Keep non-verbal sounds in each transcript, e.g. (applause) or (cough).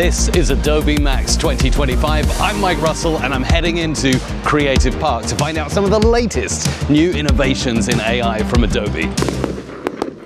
This is Adobe Max 2025. I'm Mike Russell and I'm heading into Creative Park to find out some of the latest new innovations in AI from Adobe.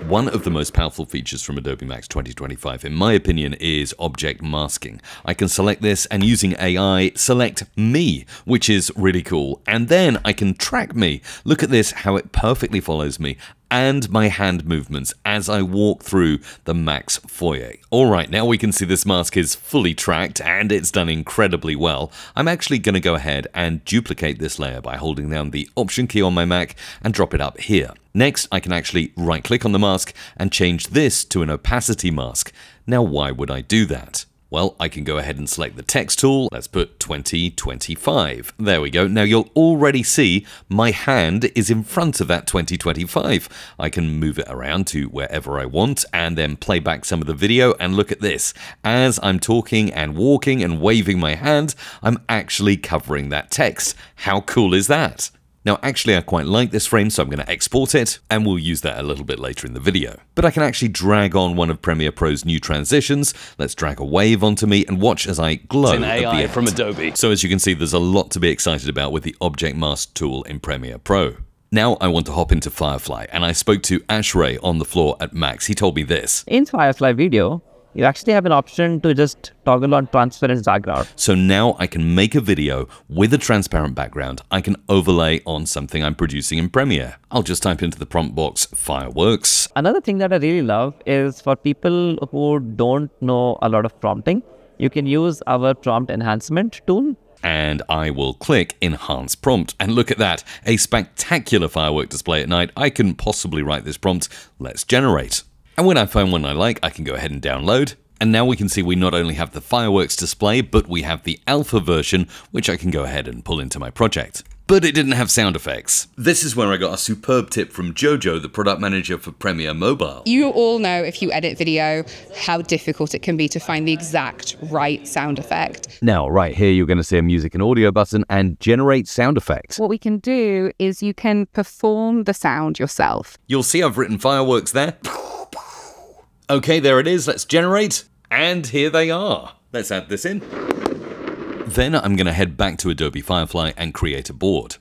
One of the most powerful features from Adobe Max 2025, in my opinion, is object masking. I can select this and using AI, select me, which is really cool. And then I can track me. Look at this, how it perfectly follows me and my hand movements as I walk through the Max foyer. Alright, now we can see this mask is fully tracked and it's done incredibly well. I'm actually going to go ahead and duplicate this layer by holding down the Option key on my Mac and drop it up here. Next, I can actually right click on the mask and change this to an opacity mask. Now why would I do that? Well, I can go ahead and select the text tool. Let's put 2025. There we go. Now you'll already see my hand is in front of that 2025. I can move it around to wherever I want and then play back some of the video and look at this. As I'm talking and walking and waving my hand, I'm actually covering that text. How cool is that? Now actually I quite like this frame so I'm going to export it and we'll use that a little bit later in the video. But I can actually drag on one of Premiere Pro's new transitions. Let's drag a wave onto me and watch as I glow it's an AI from Adobe. So as you can see there's a lot to be excited about with the Object Mask tool in Premiere Pro. Now I want to hop into Firefly and I spoke to Ashray on the floor at Max. He told me this. In Firefly video, you actually have an option to just toggle on transparent background. So now I can make a video with a transparent background. I can overlay on something I'm producing in Premiere. I'll just type into the prompt box fireworks. Another thing that I really love is for people who don't know a lot of prompting, you can use our prompt enhancement tool and I will click Enhance Prompt. And look at that, a spectacular firework display at night. I couldn't possibly write this prompt. Let's generate. And when I find one I like, I can go ahead and download. And now we can see we not only have the fireworks display, but we have the alpha version, which I can go ahead and pull into my project. But it didn't have sound effects. This is where I got a superb tip from Jojo, the product manager for Premiere Mobile. You all know if you edit video how difficult it can be to find the exact right sound effect. Now, right here, you're going to see a music and audio button and generate sound effects. What we can do is you can perform the sound yourself. You'll see I've written fireworks there. (laughs) Okay, there it is. Let's generate. And here they are. Let's add this in. Then I'm going to head back to Adobe Firefly and create a board.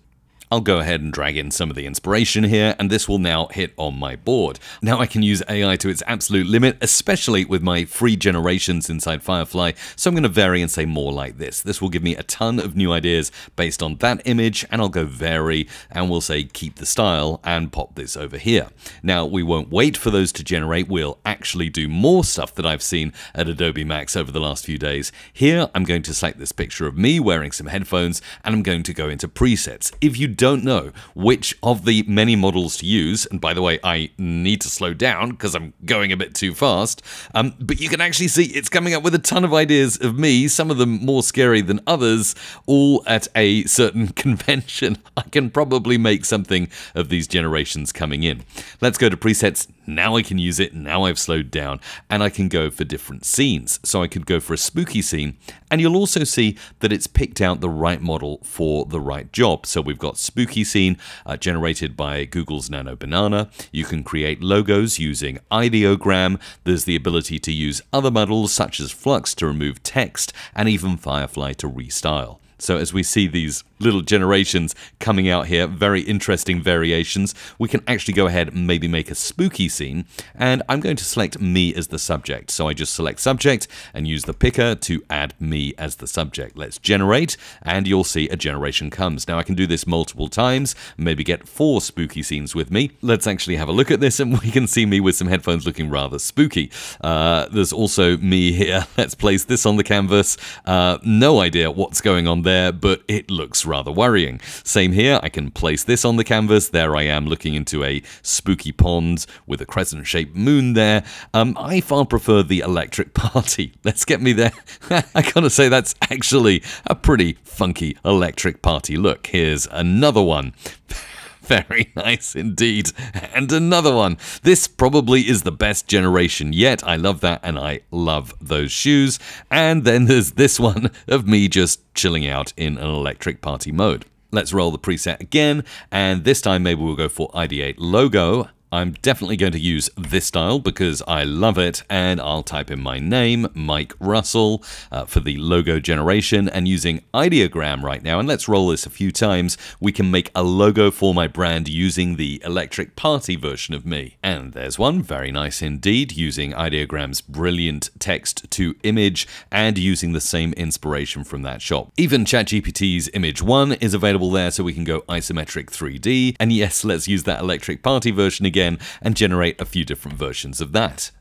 I'll go ahead and drag in some of the inspiration here, and this will now hit on my board. Now I can use AI to its absolute limit, especially with my free generations inside Firefly, so I'm going to vary and say more like this. This will give me a ton of new ideas based on that image, and I'll go vary, and we'll say keep the style, and pop this over here. Now we won't wait for those to generate, we'll actually do more stuff that I've seen at Adobe Max over the last few days. Here I'm going to select this picture of me wearing some headphones, and I'm going to go into presets. If you don't know which of the many models to use, and by the way, I need to slow down because I'm going a bit too fast, um, but you can actually see it's coming up with a ton of ideas of me, some of them more scary than others, all at a certain (laughs) convention. I can probably make something of these generations coming in. Let's go to presets now I can use it, now I've slowed down, and I can go for different scenes. So I could go for a spooky scene, and you'll also see that it's picked out the right model for the right job. So we've got spooky scene uh, generated by Google's Nano Banana. You can create logos using ideogram. There's the ability to use other models such as Flux to remove text, and even Firefly to restyle. So as we see these little generations coming out here, very interesting variations, we can actually go ahead and maybe make a spooky scene. And I'm going to select me as the subject. So I just select subject and use the picker to add me as the subject. Let's generate and you'll see a generation comes. Now I can do this multiple times, maybe get four spooky scenes with me. Let's actually have a look at this and (laughs) we can see me with some headphones looking rather spooky. Uh, there's also me here. (laughs) Let's place this on the canvas. Uh, no idea what's going on there, but it looks rather worrying. Same here, I can place this on the canvas. There I am looking into a spooky pond with a crescent shaped moon there. Um, I far prefer the electric (laughs) party. Let's get me there. (laughs) I gotta say, that's actually a pretty funky electric party look. Here's another one. (laughs) (laughs) Very nice indeed. And another one. This probably is the best generation yet. I love that and I love those shoes. And then there's this one (laughs) of me just chilling out in an electric party mode. Let's roll the preset again, and this time maybe we'll go for ideate logo I'm definitely going to use this style because I love it, and I'll type in my name, Mike Russell, uh, for the logo generation, and using Ideogram right now, and let's roll this a few times, we can make a logo for my brand using the Electric Party version of me. And there's one, very nice indeed, using Ideogram's brilliant text to image, and using the same inspiration from that shop. Even ChatGPT's Image 1 is available there, so we can go isometric 3D, and yes, let's use that Electric Party version again again and generate a few different versions of that.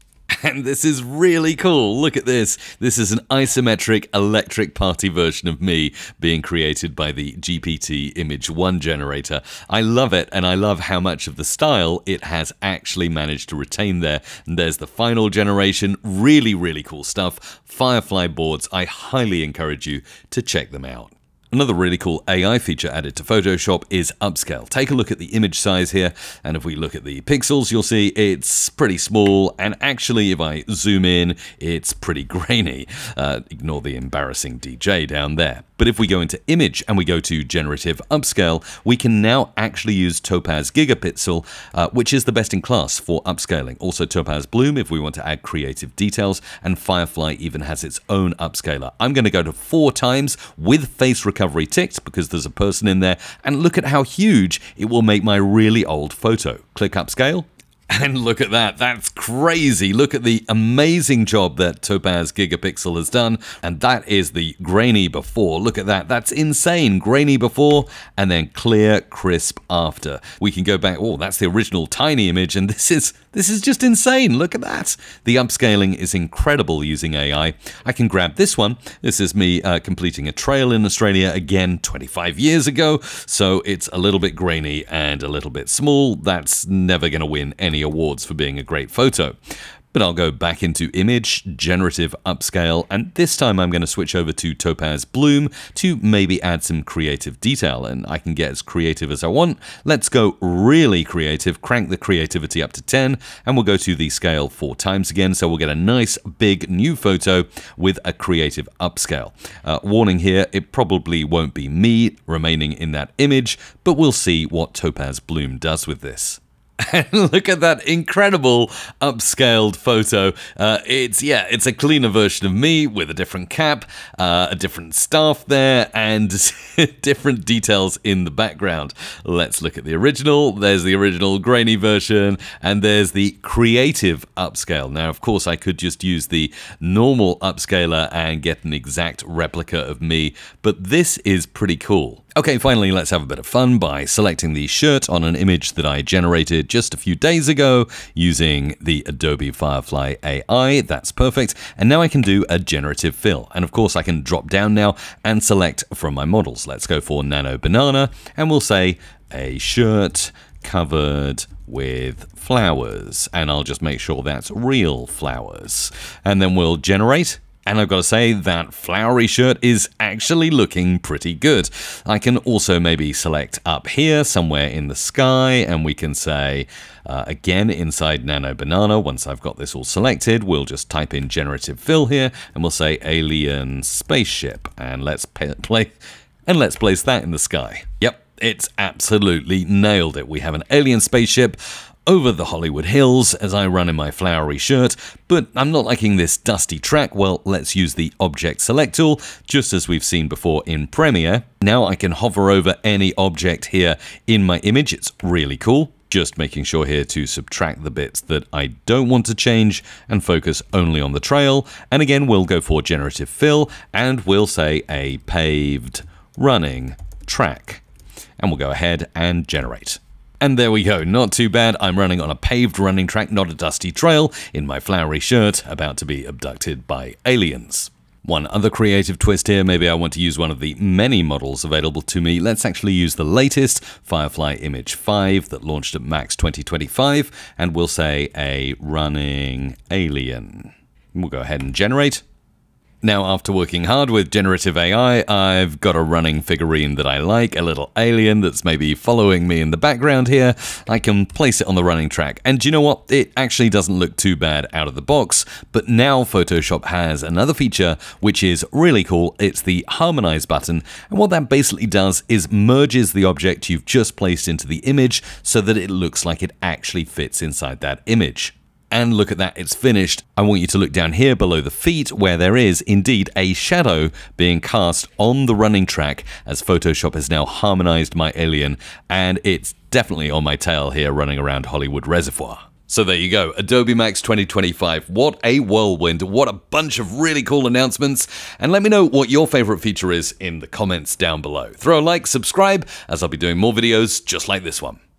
And this is really cool. Look at this. This is an isometric electric party version of me being created by the GPT Image 1 generator. I love it, and I love how much of the style it has actually managed to retain there. And there's the final generation. Really, really cool stuff. Firefly boards. I highly encourage you to check them out. Another really cool AI feature added to Photoshop is upscale. Take a look at the image size here, and if we look at the pixels, you'll see it's pretty small, and actually, if I zoom in, it's pretty (laughs) grainy. Uh, ignore the embarrassing DJ down there. But if we go into image and we go to generative upscale, we can now actually use Topaz Gigapixel, uh, which is the best in class for upscaling. Also Topaz Bloom if we want to add creative details, and Firefly even has its own upscaler. I'm going to go to four times with face recovery ticked because there's a person in there, and look at how huge it will make my really old photo. Click upscale, (laughs) and look at that, that's crazy. Look at the amazing job that Topaz Gigapixel has done. And that is the grainy before. Look at that, that's insane. Grainy before and then clear, crisp after. We can go back, oh, that's the original tiny image. And (laughs) this is this is just insane. Look at that. The upscaling is incredible using AI. I can grab this one. This is me uh, completing a trail in Australia again 25 years ago. So it's a little bit grainy and a little bit small. That's never going to win any awards for being a great photo. But I'll go back into Image, Generative Upscale, and this time I'm going to switch over to Topaz Bloom to maybe add some creative detail, and I can get as creative as I want. Let's go really creative, crank the creativity up to 10, and we'll go to the scale four times again, so we'll get a nice big new photo with a creative upscale. Uh, warning here, it probably won't be me remaining in that image, but we'll see what Topaz Bloom does with this. And (laughs) look at that incredible upscaled photo. Uh, it's, yeah, it's a cleaner version of me with a different cap, uh, a different staff there, and (laughs) different details in the background. Let's look at the original. There's the original grainy version, and there's the creative upscale. Now, of course, I could just use the normal upscaler and get an exact replica of me, but this is pretty cool. Okay, finally, let's have a bit of fun by selecting the shirt on an image that I generated just a few days ago using the Adobe Firefly AI. That's perfect. And now I can do a generative fill. And of course, I can drop down now and select from my models. Let's go for Nano Banana, and we'll say a shirt covered with flowers. And I'll just make sure that's real flowers. And then we'll generate and I've got to say, that flowery shirt is actually looking pretty good. I can also maybe select up here, somewhere in the sky, and we can say, uh, again, inside Nano Banana, once I've got this all selected, we'll just type in generative fill here, and we'll say alien spaceship, and let's play, and let's place that in the sky. Yep, it's absolutely nailed it. We have an alien spaceship over the Hollywood Hills as I run in my flowery shirt, but I'm not liking this dusty track, well, let's use the Object Select tool, just as we've seen before in Premiere. Now I can hover over any object here in my image, it's really cool. Just making sure here to subtract the bits that I don't want to change and focus only on the trail. And again, we'll go for generative fill and we'll say a paved running track. And we'll go ahead and generate. And there we go, not too bad. I'm running on a paved running track, not a dusty trail, in my flowery shirt, about to be abducted by aliens. One other creative twist here, maybe I want to use one of the many models available to me. Let's actually use the latest Firefly Image 5 that launched at Max 2025, and we'll say a running alien. We'll go ahead and generate. Now, after working hard with generative AI, I've got a running figurine that I like, a little alien that's maybe following me in the background here. I can place it on the running track. And you know what? It actually doesn't look too bad out of the box, but now Photoshop has another feature which is really cool. It's the harmonize button. And what that basically does is merges the object you've just placed into the image so that it looks like it actually fits inside that image and look at that, it's finished. I want you to look down here below the feet where there is indeed a shadow being cast on the running track as Photoshop has now harmonized my alien and it's definitely on my tail here running around Hollywood Reservoir. So there you go, Adobe Max 2025. What a whirlwind, what a bunch of really cool announcements. And let me know what your favorite feature is in the comments down below. Throw a like, subscribe, as I'll be doing more videos just like this one.